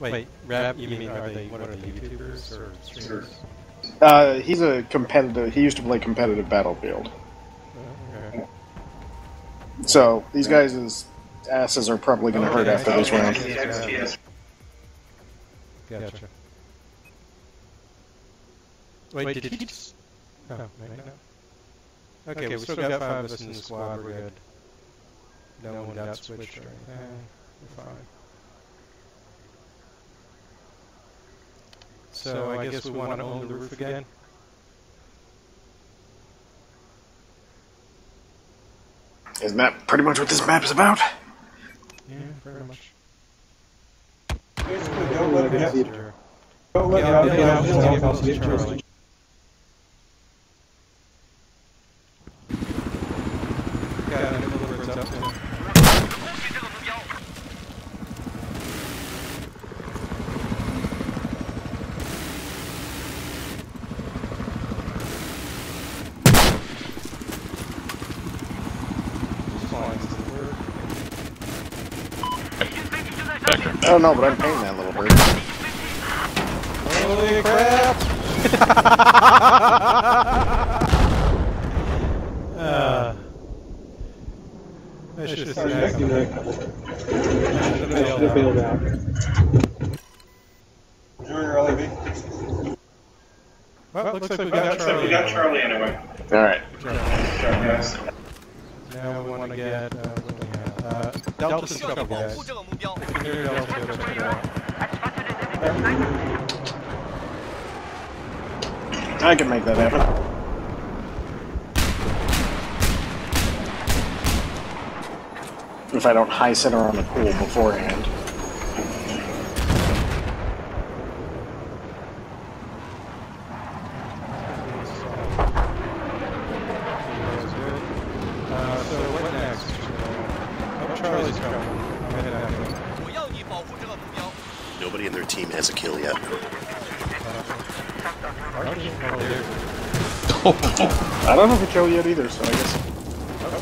Wait, rap, you mean, are they, what are they, YouTubers or streamers? Uh, he's a competitive. He used to play competitive Battlefield. Okay. So these guys' asses are probably going to hurt Okay, after this okay. round. XTS. Gotcha. Wait, did he just... Oh, wait, no. Okay, we still got five of us in the squad, we're good. No one got switched or anything, we're fine. So I guess we want to own the roof again? Isn't that pretty much what this map is about? Yeah, very much. Basically, don't let Yeah, me sure. don't let Yeah, me Decker. I don't know, but I'm paying that little bird. Holy crap! uh, I should have bailed out. You're early, B. Well, well, looks, looks like, we got, Charlie, we got Charlie anyway. Alright. Now we want to get... Uh, I can make that happen. If I don't high center on the pool beforehand. Kill yet either, so I guess.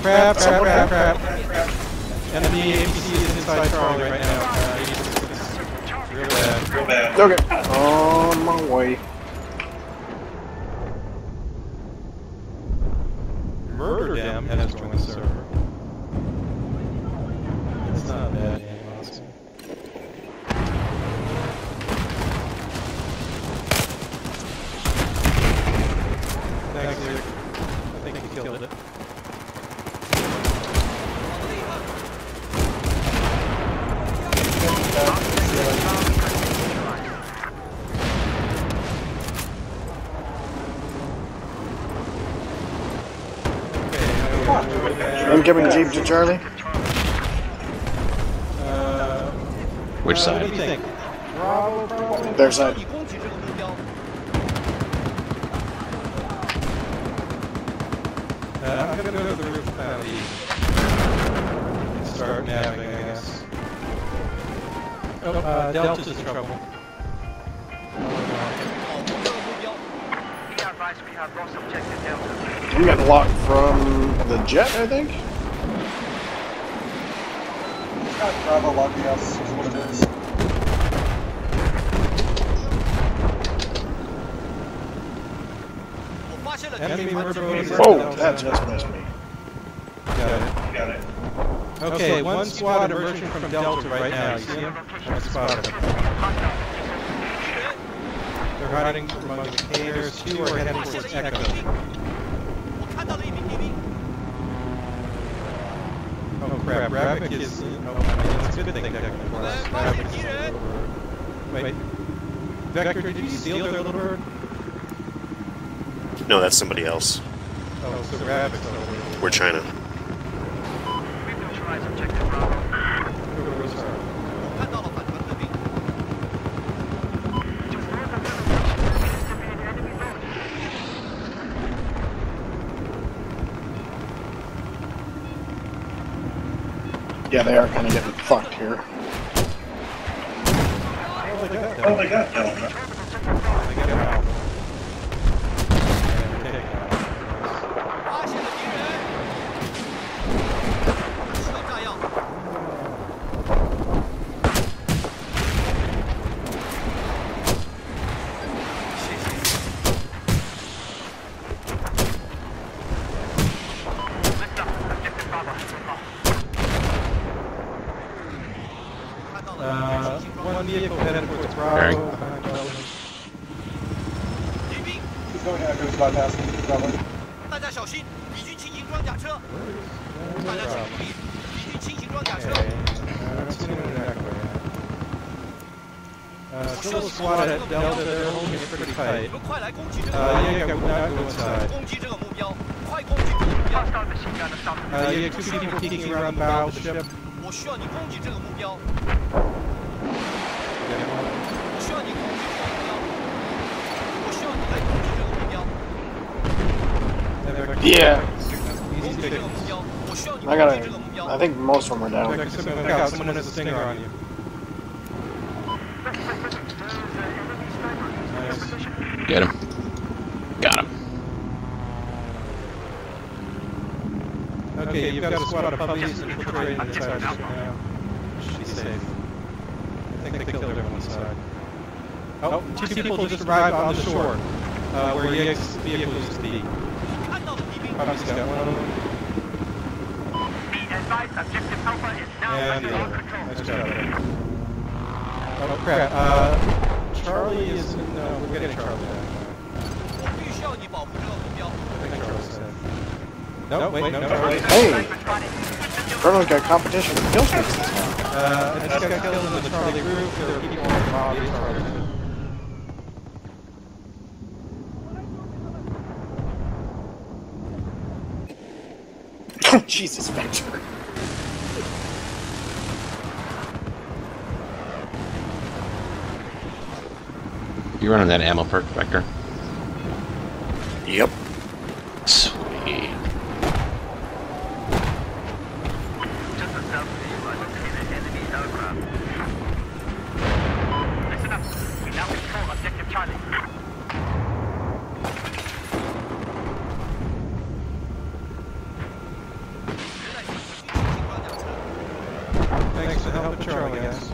Crap, crap, crap, crap. Enemy APC is inside Charlie right now. Uh, real bad. Real bad. Okay. On my way. Murder Dam has joined the server. It's not bad name, honestly. Thanks, Luke. I think you killed it. Okay, I'm giving Jeep to Charlie. Uh, Which side? Their side. Uh, I'm gonna go to the roof. Start nabbing, I guess. Oh, uh, Delta's in trouble. We got locked from the jet, I think? Bravo locked us, is what it is. Enemy Whoa, that just missed me. Got it. Got it. Okay, okay one squad emerging from Delta, Delta right now. You see him? They're hiding from among the. Two are heading towards Echo. Oh crap, Ravik is... Oh, I mean, a good thing Wait. Vector, did you steal their little bird? No, that's somebody else. Oh, so Ravik's over. We're China. They are kind of getting fucked here. Oh, my god, Oh, Delta. they Uh, still a squad at Delta, they're holding it pretty 你 tight. 们快来攻击这个 Uh, 目 yeah, 标！ yeah, we're not go inside. 攻击这个目标！快攻击这个目标！ Uh, you have two people peeking around the bow of the ship. 我需要你攻击这个目标！ Get him on. 我需要你攻击这个目标！我需要你来攻击这个目标！ And they're- Yeah. 攻 Easy 击这个 pick. 目标！我需要你 I 攻击这个目 gotta. 标！ I think most of them are down. Look, someone, look out, someone has a stinger on you. Get him. Got him. Okay, okay you've, you've got, got, a squad, squad of puppies infiltrating the inside. Yeah. She's safe. I think they, killed everyone inside. Oh, oh two people, people just arrived on the shore, uh, uh, where Yeg's vehicle used to be. Puppies got one of them. Objective Alpha is now under uh, control. Uh, nice job. Oh crap, uh... Charlie is, no, we're getting Charlie back. 我必须要你保护这个目标！ I think Charlie's dead. No, wait, no, Charlie. Hey, Charlie's got competition with kill streaks this time. Uh, I just got killed in the Charlie roof. There are people on the lobby. Charlie. Jesus, Vector. You running that ammo perk, Vector? Yep. Sweet. Thanks for helping Charlie, guys.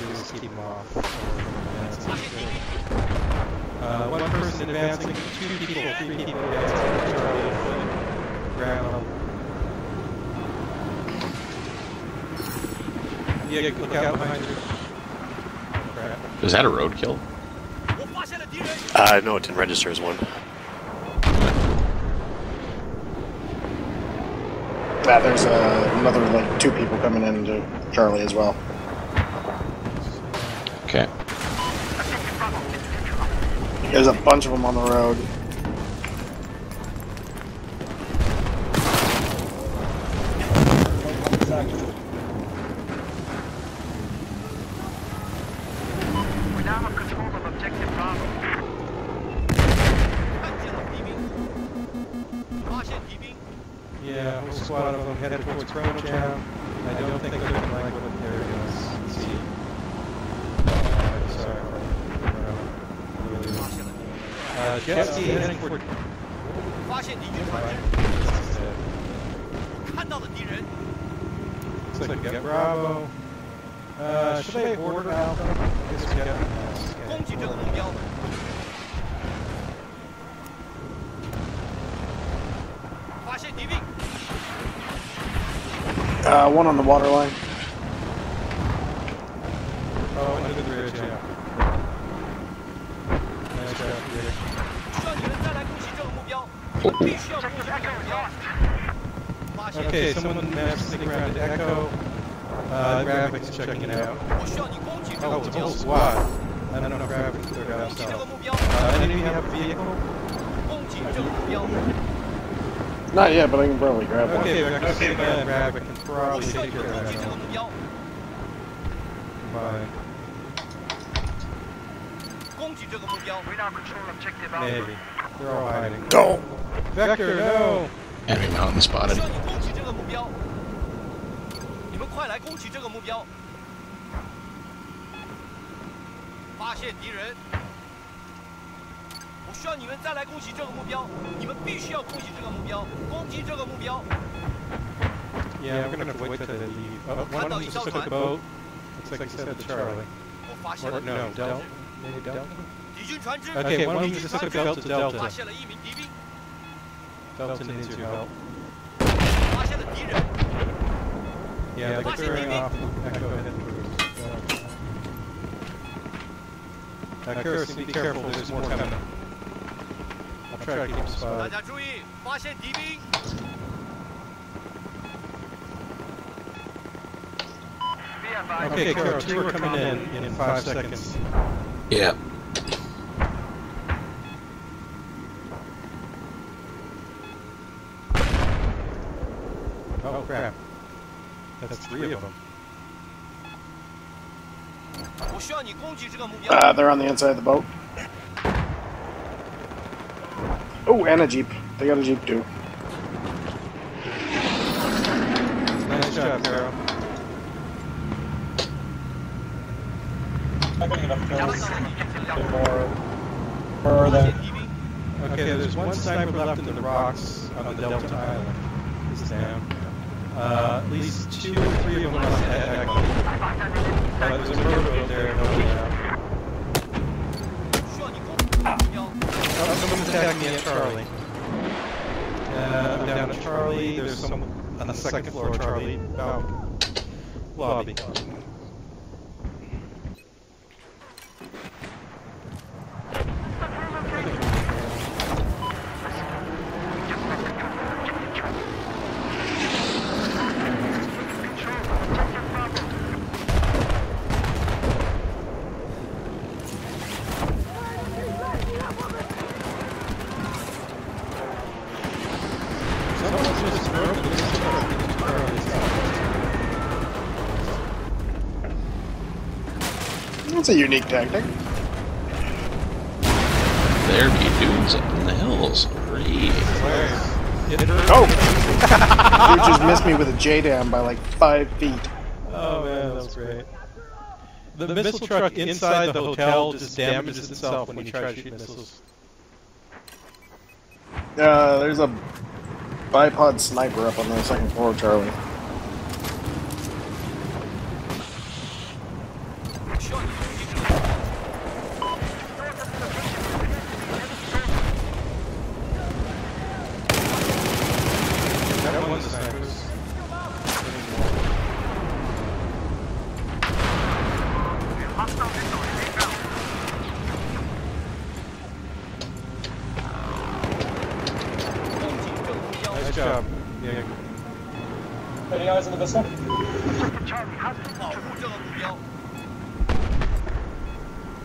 Do is keep them off. Uh, one person advancing, two people, three people advancing Charlie ground. Yeah, look out behind you. Crap. Is that a roadkill? Uh, no, it didn't register as one. Yeah, there's uh, another like two people coming into Charlie as well. Okay. There's a bunch of them on the road. looks like get Bravo. Uh, uh should I order Alpha? I Watch it, this. Uh, one on the water line. Oh, under the bridge, yeah. Nice job, Peter. Okay, someone managed to grab the Echo. Uh, Gravik's checking out. Oh, it's a whole squad. I don't know if Gravik's cleared out himself. Uh, enemy have a vehicle? Not yet, but I can probably grab one. Okay, okay, man, Gravik can probably take care of that. Bye. Maybe. They're all hiding. Go! Vector, no! Enemy mountain spotted. 标。你们快来攻击这个目标。发现敌人，我需要你们再来攻击这个目标，你们必须要攻击这个目标，攻击这个目标。Yeah, we're gonna have to wait till they leave. Oh, one of them just took a boat. Looks like he said Charlie. 我发现 Or 了 no, Delta. Maybe Delta. 敌军船只，Okay, one of them just took 船 a 只 boat to 发 Delta. 现了一名敌兵，Delta needs your help. 发现了敌人， Yeah, they're clearing off Echo Head. Uh, Curtis, be careful, there's more coming. I'll try to keep 大 spot. 家注意，发现敌兵， Okay, Kuro, two are coming in in five seconds. Yeah. crap. That's, That's three, three of them. Uh, they're on the inside of the boat. Oh, and a jeep. They got a jeep too. Nice job, Carol. I'm gonna get up. More further. Okay, there's one sniper left in the rocks on the Delta Island. This is down. Uh, at least two or three of them are have echo. But there's a road there going down. Oh, someone's attacking me at Charlie. Uh, I'm down at Charlie. There's someone on the second floor, Charlie. No. Lobby. A unique tactic. There be dudes up in the hills. Great. Oh! you just missed me with a JDAM by like five feet. Oh man, that was great. The, missile truck inside the hotel just damages itself when you try to shoot missiles. Uh, there's a bipod sniper up on the second floor, Charlie. on the vessel?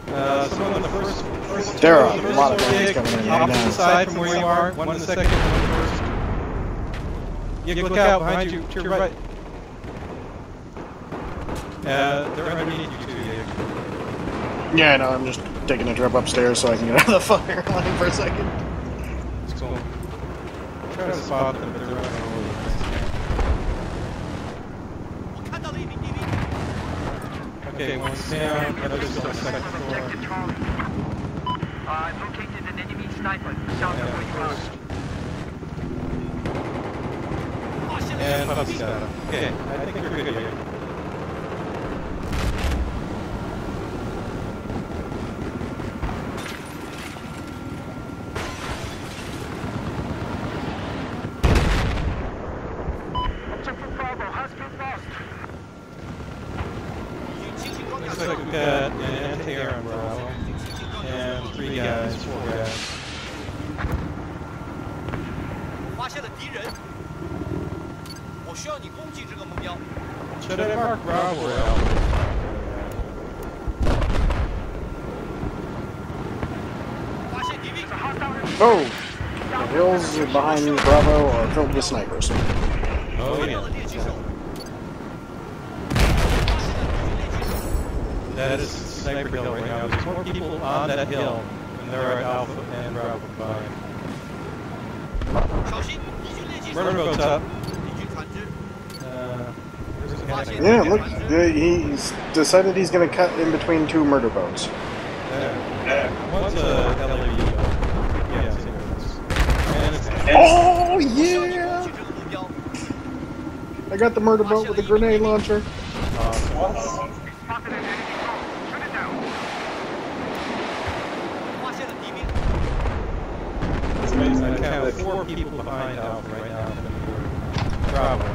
Uh, the There are a lot of guys coming in right now. side from where you are, one on the second, one first. Yeah, look out behind you, to your right. Uh, they're underneath you too, yeah. Yeah, no, I'm just taking a trip upstairs so I can get out of the fire line for a second. It's cool. Try to spot them. Okay, one's down, another's on the. Uh, I've located an enemy sniper, south where you are. And Okay, I think we're good here. 我需要你攻击这个目标。 Should I mark Bravo or Alpha? 发现敌兵， Oh! The hills behind Bravo are filled with snipers. Oh 看到 yeah. 了猎击手。 That is Sniper Hill right now. There's more people on that hill than there are at Alpha and Bravo combined. 小心，敌军猎击手。 Motorboat's up. Yeah, look, he's decided he's going to cut in between two murder boats. Oh, yeah! I got the murder boat with a grenade launcher. I four people behind Alpha right now. Bravo.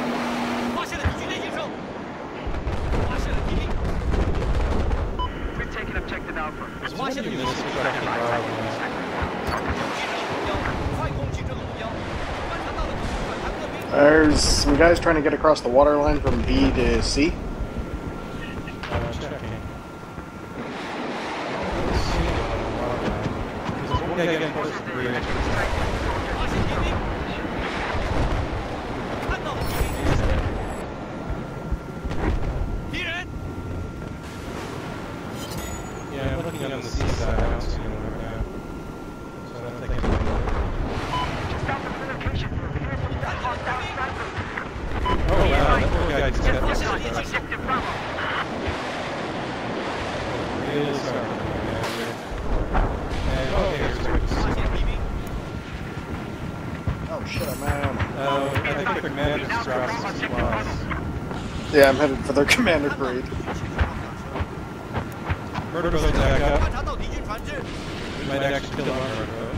There's some guys trying to get across the water line from B to C. Yeah, I'm headed for their commander parade. Murder doesn't back up. We might actually kill our murder boat.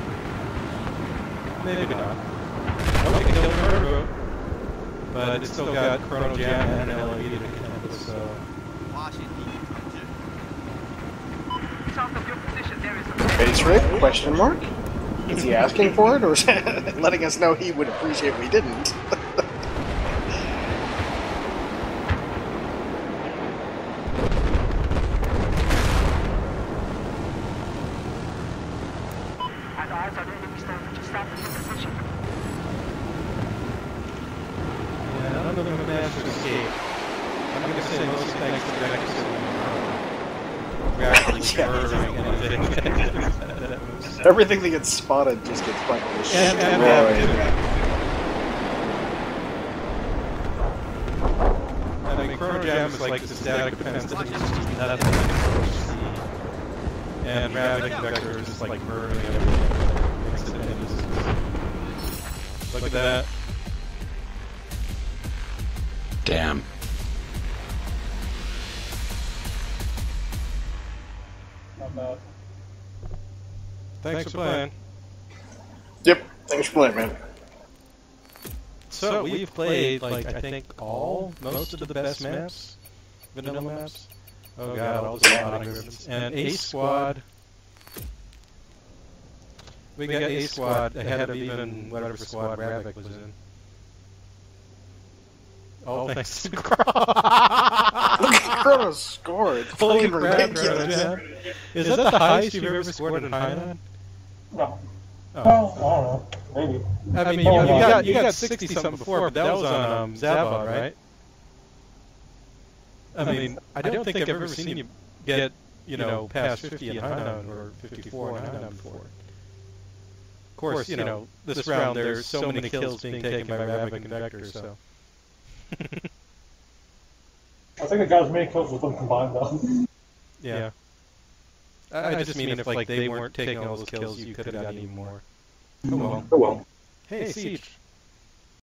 Maybe not. Oh, we can kill the murder boat. But it's still got Chrono Jam and an LAE to contend so... Base rig? Question mark? Is he asking for it, or is letting us know he would appreciate we didn't? Had eyes on enemy storm just south your position. Yeah, none of them have managed to escape. I'm going to say mostly thanks to Rex. Rex Yeah. murdering anything. that moves. Everything that gets spotted just gets fucking And- and. I mean, Chrono Jam is like the static defense that just nothing against C. And Ravaging Vector is just like murdering everything. Makes it just- Look at that. Damn. Not bad. Thanks for playing. Yep. Thanks for playing, man. So we've played like I think all, most of the best maps, vanilla maps. Oh, oh god, all the spotting and Ace Squad. We got a Squad ahead of even whatever squad Ravik was in. All thanks to Look at Chrono's score. It's Holy fucking crap, Chrono ridiculous. Jam. Is that the highest you've ever scored in Hainan? No. Oh. Well, I don't know. Maybe. I mean, you, you got you got sixty something before, but that was on um, Zava, right? I mean, I don't think I've ever seen you get you know past fifty in Hainan or fifty-four in Hainan before. Of course, you know this round there's so many kills being taken by Ravik and Vector, so. I think I got as many kills with them combined though. Yeah. I, I just mean if like they weren't taking all those kills, you could have gotten even more. Oh well. Oh well. Hey, Siege.